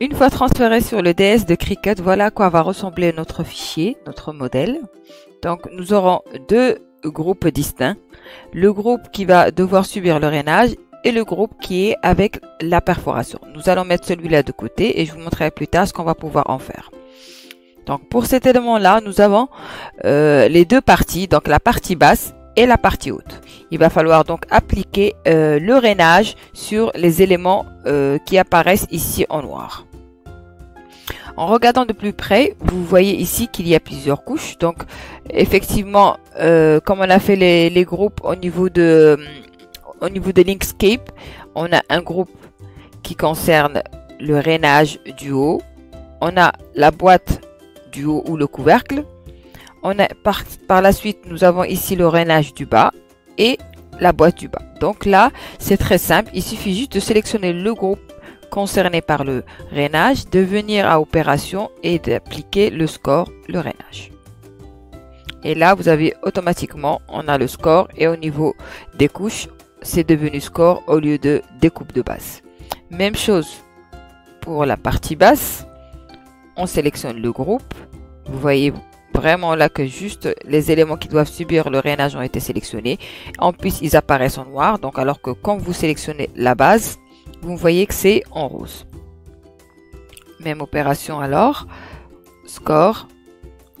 Une fois transféré sur le DS de Cricut, voilà à quoi va ressembler notre fichier, notre modèle. Donc nous aurons deux groupes distincts. Le groupe qui va devoir subir le rainage et le groupe qui est avec la perforation. Nous allons mettre celui-là de côté et je vous montrerai plus tard ce qu'on va pouvoir en faire. Donc pour cet élément-là, nous avons euh, les deux parties, donc la partie basse et la partie haute. Il va falloir donc appliquer euh, le rainage sur les éléments euh, qui apparaissent ici en noir. En regardant de plus près, vous voyez ici qu'il y a plusieurs couches. Donc, effectivement, euh, comme on a fait les, groupes au niveau de au niveau de Linkscape, on a un groupe qui concerne le rainage du haut. On a la boîte du haut ou le couvercle. Par, par la suite, nous avons ici le rainage du bas et la boîte du bas. Donc là, c'est très simple. Il suffit juste de sélectionner le groupe concerné par le rainage de venir à opération et d'appliquer le score, le rainage. Et là, vous avez automatiquement, on a le score et au niveau des couches, c'est devenu score au lieu de découpe de base. Même chose pour la partie basse. On sélectionne le groupe. Vous voyez vraiment là que juste les éléments qui doivent subir le rainage ont été sélectionnés. En plus, ils apparaissent en noir. Donc, alors que quand vous sélectionnez la base, vous voyez que c'est en rose. Même opération alors. Score.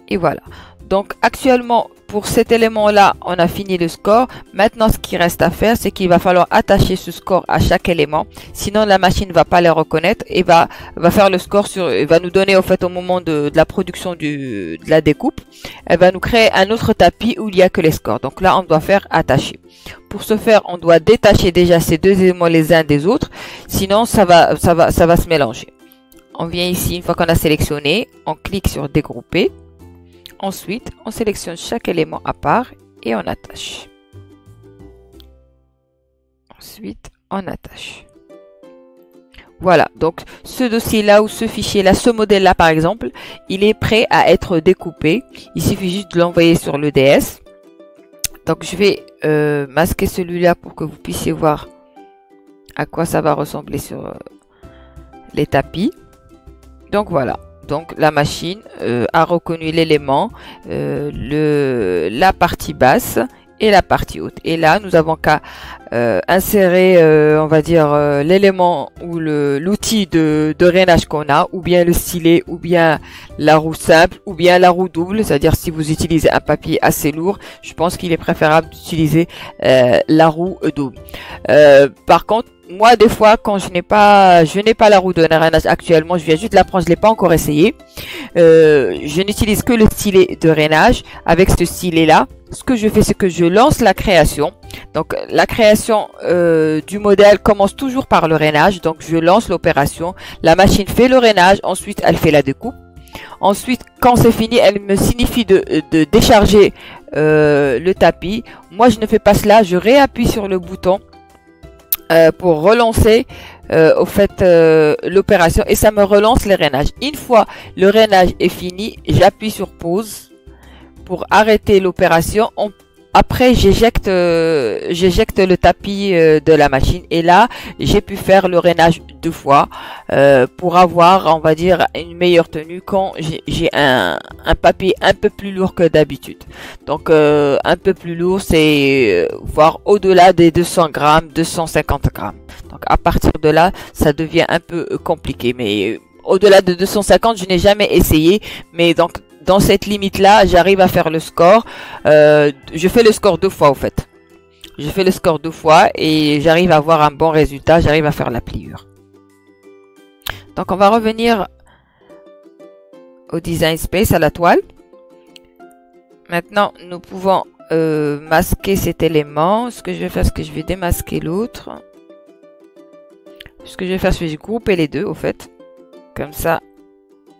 Et voilà. Donc actuellement, pour cet élément-là, on a fini le score. Maintenant, ce qui reste à faire, c'est qu'il va falloir attacher ce score à chaque élément. Sinon, la machine ne va pas les reconnaître et va, va faire le score sur, va nous donner, au fait, au moment de, la production du, de la découpe, elle va nous créer un autre tapis où il n'y a que les scores. Donc là, on doit faire attacher. Pour ce faire, on doit détacher déjà ces deux éléments les uns des autres. Sinon, ça va, ça va, ça va se mélanger. On vient ici, une fois qu'on a sélectionné, on clique sur dégrouper. Ensuite, on sélectionne chaque élément à part et on attache. Ensuite, on attache. Voilà, donc ce dossier-là ou ce fichier-là, ce modèle-là par exemple, il est prêt à être découpé. Il suffit juste de l'envoyer sur le DS. Donc je vais euh, masquer celui-là pour que vous puissiez voir à quoi ça va ressembler sur euh, les tapis. Donc voilà. Donc la machine euh, a reconnu l'élément, la partie basse et la partie haute. Et là, nous avons qu'à euh, insérer, euh, on va dire, euh, l'élément ou l'outil de, de rainage qu'on a, ou bien le stylet, ou bien la roue simple, ou bien la roue double. C'est-à-dire si vous utilisez un papier assez lourd, je pense qu'il est préférable d'utiliser la roue double. par contre, moi, des fois, quand je n'ai pas, je n'ai pas la roue de rainage actuellement, je viens juste la prendre, je l'ai pas encore essayé. Euh, je n'utilise que le stylet de rainage. Avec ce stylet-là, ce que je fais, c'est que je lance la création. Donc, la création euh, du modèle commence toujours par le rainage. Donc, je lance l'opération. La machine fait le rainage. Ensuite, elle fait la découpe. Ensuite, quand c'est fini, elle me signifie de, de décharger euh, le tapis. Moi, je ne fais pas cela. Je réappuie sur le bouton euh, pour relancer euh, au fait euh, l'opération et ça me relance le rainage. Une fois le rainage est fini, j'appuie sur pause pour arrêter l'opération. Après, j'éjecte, euh, j'éjecte le tapis euh, de la machine et là, j'ai pu faire le rainage deux fois euh, pour avoir, on va dire, une meilleure tenue quand j'ai un, un, papier un peu plus lourd que d'habitude. Donc, un peu plus lourd, c'est voire au-delà des 200 grammes, 250 grammes. Donc, à partir de là, ça devient un peu compliqué, mais au-delà de 250, je n'ai jamais essayé, mais donc dans cette limite-là, j'arrive à faire le score. Euh, je fais le score deux fois, au fait. Je fais le score deux fois et j'arrive à avoir un bon résultat. J'arrive à faire la pliure. Donc, on va revenir au design space, à la toile. Maintenant, nous pouvons euh, masquer cet élément. Ce que je vais faire, c'est que je vais démasquer l'autre. Ce que je vais faire, c'est que je vais grouper les deux, au fait. Comme ça,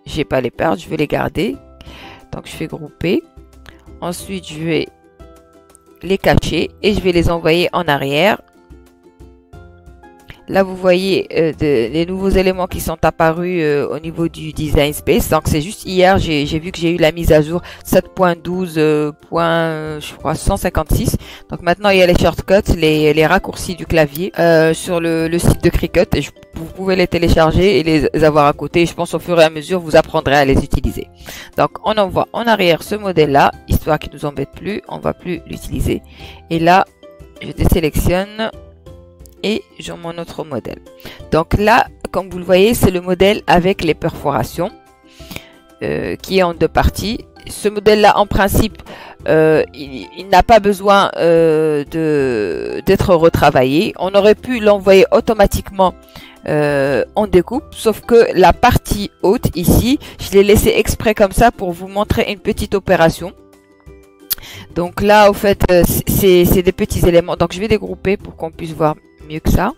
j'ai pas les perdre, je vais les garder. Donc je vais grouper. Ensuite, je vais les cacher et je vais les envoyer en arrière. Là, vous voyez euh, les nouveaux éléments qui sont apparus euh, au niveau du design space. Donc, c'est juste hier, j'ai vu que j'ai eu la mise à jour 7.12. Euh, je crois 156. Donc maintenant, il y a les shortcuts, les, les raccourcis du clavier sur le, le, site de Cricut. Vous pouvez les télécharger et les avoir à côté. je pense au fur et à mesure, vous apprendrez à les utiliser. Donc, on envoie en arrière ce modèle-là, histoire qu'il nous embête plus. On va plus l'utiliser. Et là, je désélectionne et j'ai mon autre modèle. Donc là, comme vous le voyez, c'est le modèle avec les perforations euh, qui est en deux parties. Ce modèle-là, en principe, euh, il, n'a pas besoin euh, d'être retravaillé. On aurait pu l'envoyer automatiquement en découpe, sauf que la partie haute ici, je l'ai laissé exprès comme ça pour vous montrer une petite opération. Donc là, au fait, c'est des petits éléments. Donc je vais dégrouper pour qu'on puisse voir mieux que ça.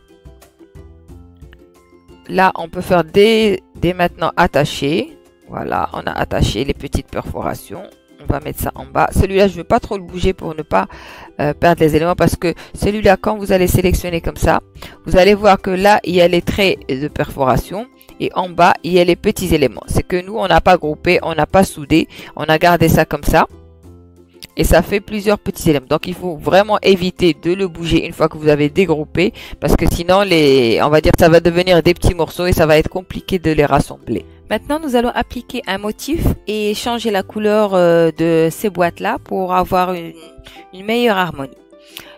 Là, on peut faire dès, maintenant attacher. Voilà, on a attaché les petites perforations. On va mettre ça en bas. Celui-là, je ne vais pas trop le bouger pour ne pas euh, perdre les éléments parce que celui-là, quand vous allez sélectionner comme ça, vous allez voir que là, il y a les traits de perforation et en bas, il y a les petits éléments. C'est que nous, on n'a pas groupé, on n'a pas soudé, on a gardé ça comme ça et ça fait plusieurs petits éléments. Donc il faut vraiment éviter de le bouger une fois que vous avez dégroupé parce que sinon les, on va dire ça va devenir des petits morceaux et ça va être compliqué de les rassembler. Maintenant, nous allons appliquer un motif et changer la couleur euh, de ces boîtes-là pour avoir une, une meilleure harmonie.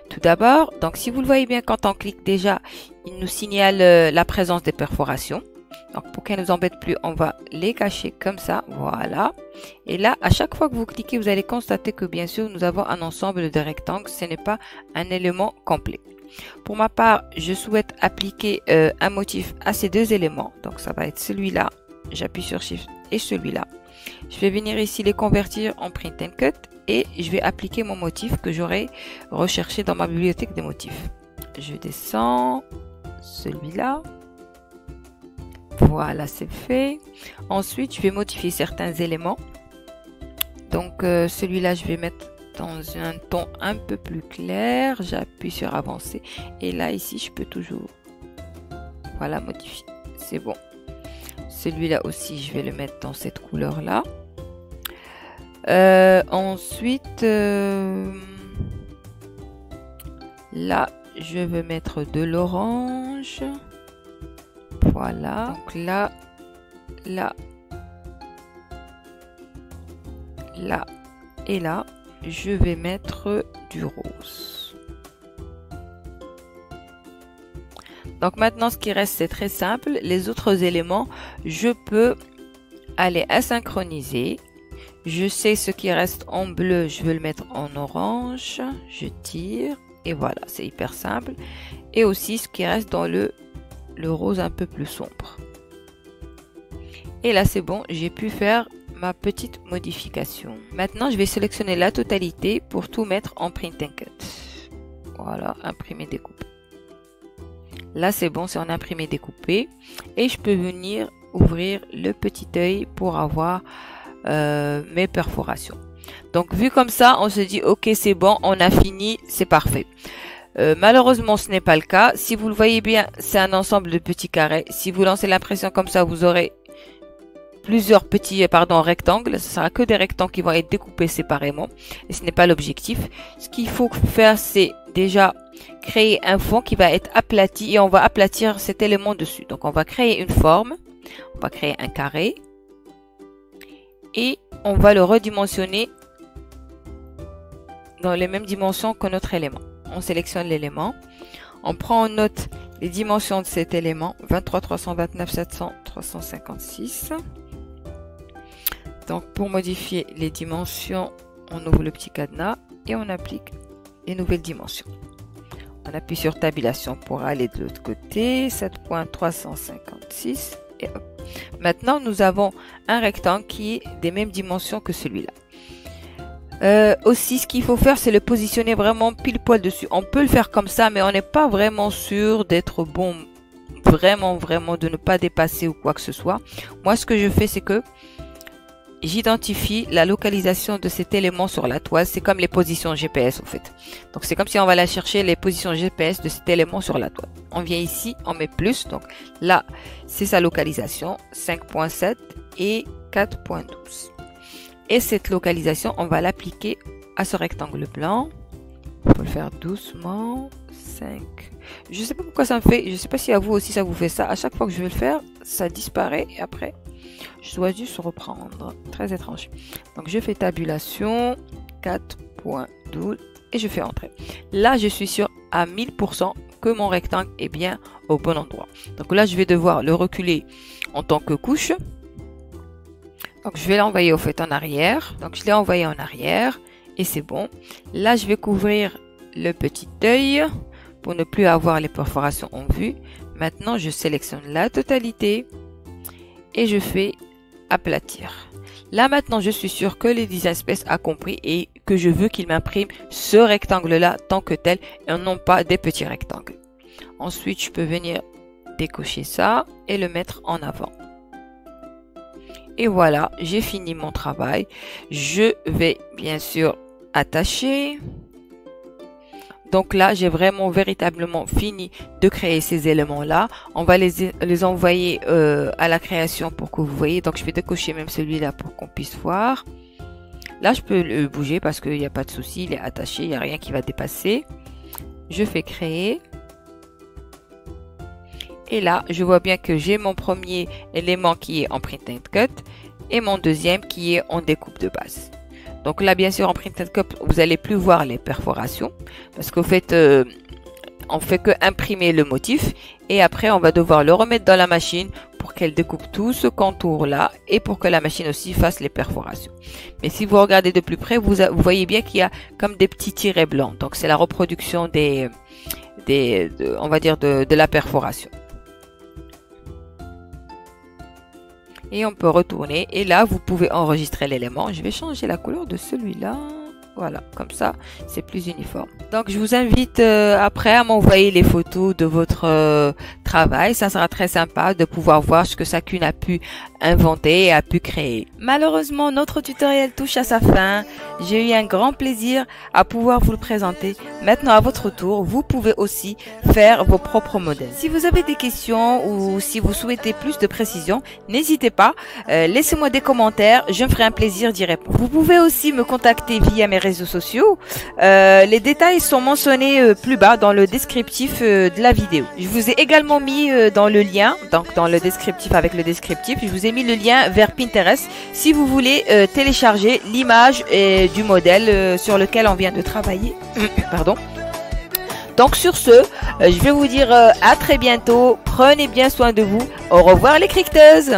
Tout d'abord, donc si vous le voyez bien, quand on clique déjà, il nous signale euh, la présence des perforations. Pour qu'elles ne nous embêtent plus, on va les cacher comme ça. Voilà. Et là, à chaque fois que vous cliquez, vous allez constater que bien sûr, nous avons un ensemble de rectangles. Ce n'est pas un élément complet. Pour ma part, je souhaite appliquer euh, un motif à ces deux éléments. Donc ça va être celui-là. J'appuie sur Shift et celui-là. Je vais venir ici les convertir en print and cut et je vais appliquer mon motif que j'aurai recherché dans ma bibliothèque des motifs. Je descends celui-là. Voilà, c'est fait. Ensuite, je vais modifier certains éléments. Donc, euh, celui-là, je vais mettre dans un ton un peu plus clair. J'appuie sur avancer. Et là, ici, je peux toujours... Voilà, modifier. C'est bon. Celui-là aussi, je vais le mettre dans cette couleur-là. Euh, ensuite, euh, là, je vais mettre de l'orange. Voilà. Donc là, là, là et là, je vais mettre du rose. Donc maintenant, ce qui reste, c'est très simple. Les autres éléments, je peux aller asynchroniser. Je sais ce qui reste en bleu, je vais le mettre en orange. Je tire et voilà, c'est hyper simple. Et aussi ce qui reste dans le le rose un peu plus sombre. Et là, c'est bon, j'ai pu faire ma petite modification. Maintenant, je vais sélectionner la totalité pour tout mettre en print and cut. Voilà, imprimer, découper. Là, c'est bon, c'est en imprimé, découpé. Et je peux venir ouvrir le petit œil pour avoir euh, mes perforations. Donc, vu comme ça, on se dit, ok, c'est bon, on a fini, c'est parfait. Euh, malheureusement, ce n'est pas le cas. Si vous le voyez bien, c'est un ensemble de petits carrés. Si vous lancez l'impression comme ça, vous aurez plusieurs petits pardon, rectangles. Ce sera que des rectangles qui vont être découpés séparément. Et ce n'est pas l'objectif. Ce qu'il faut faire, c'est déjà créer un fond qui va être aplati et on va aplatir cet élément dessus. Donc, on va créer une forme. On va créer un carré. Et on va le redimensionner dans les mêmes dimensions que notre élément on sélectionne l'élément. On prend en note les dimensions de cet élément, 23, 329, 700, 356. Donc pour modifier les dimensions, on ouvre le petit cadenas et on applique les nouvelles dimensions. On appuie sur tabulation pour aller de l'autre côté, 7.356 et hop. Maintenant, nous avons un rectangle qui est des mêmes dimensions que celui-là. Euh, aussi, ce qu'il faut faire, c'est le positionner vraiment pile poil dessus. On peut le faire comme ça, mais on n'est pas vraiment sûr d'être bon. Vraiment, vraiment, de ne pas dépasser ou quoi que ce soit. Moi, ce que je fais, c'est que j'identifie la localisation de cet élément sur la toile. C'est comme les positions GPS en fait. Donc c'est comme si on va aller chercher les positions GPS de cet élément sur la toile. On vient ici, on met plus. Donc là, c'est sa localisation 5.7 et 4.12. Et cette localisation, on va l'appliquer à ce rectangle blanc. Il faut le faire doucement. 5. Je sais pas pourquoi ça me fait. Je sais pas si à vous aussi ça vous fait ça. À chaque fois que je vais le faire, ça disparaît et après je dois juste reprendre. Très étrange. Donc je fais tabulation 4.12 et je fais entrer. Là, je suis sûr à 1000% que mon rectangle est bien au bon endroit. Donc là, je vais devoir le reculer en tant que couche. Donc je vais l'envoyer au fait en arrière. Donc je l'ai envoyé en arrière et c'est bon. Là, je vais couvrir le petit œil pour ne plus avoir les perforations en vue. Maintenant, je sélectionne la totalité et je fais aplatir. Là maintenant, je suis sûr que les Design Space a compris et que je veux qu'il m'imprime ce rectangle-là tant que tel et non pas des petits rectangles. Ensuite, je peux venir décocher ça et le mettre en avant. Et voilà, j'ai fini mon travail. Je vais bien sûr attacher. Donc là, j'ai vraiment véritablement fini de créer ces éléments-là. On va les, envoyer euh, à la création pour que vous voyez. Donc je vais décocher même celui-là pour qu'on puisse voir. Là, je peux le bouger parce qu'il n'y a pas de souci. Il est attaché, il n'y a rien qui va dépasser. Je fais créer. Et là, je vois bien que j'ai mon premier élément qui est en print and cut et mon deuxième qui est en découpe de base. Donc là, bien sûr, en printed cup, vous allez plus voir les perforations parce qu'au fait, euh, on fait que imprimer le motif et après, on va devoir le remettre dans la machine pour qu'elle découpe tout ce contour là et pour que la machine aussi fasse les perforations. Mais si vous regardez de plus près, vous, voyez bien qu'il y a comme des petits tirets blancs. Donc c'est la reproduction des on va dire de la perforation. Et on peut retourner. Et là vous pouvez enregistrer l'élément. Je vais changer la couleur de celui-là voilà, comme ça, c'est plus uniforme. Donc, je vous invite euh, après à m'envoyer les photos de votre euh, travail. Ça sera très sympa de pouvoir voir ce que chacune a pu inventer et a pu créer. Malheureusement, notre tutoriel touche à sa fin. J'ai eu un grand plaisir à pouvoir vous le présenter. Maintenant, à votre tour, vous pouvez aussi faire vos propres modèles. Si vous avez des questions ou si vous souhaitez plus de précision, n'hésitez pas. Euh, laissez-moi des commentaires. Je me ferai un plaisir d'y répondre. Vous pouvez aussi me contacter via mes réseaux sociaux. Euh, les détails sont mentionnés euh, plus bas dans le descriptif euh, de la vidéo. Je vous ai également mis dans le lien, donc dans le descriptif avec le descriptif, je vous ai mis le lien vers Pinterest si vous voulez télécharger l'image du modèle sur lequel on vient de travailler. Pardon. Donc sur ce, je vais vous dire à très bientôt. Prenez bien soin de vous. Au revoir les cricteuses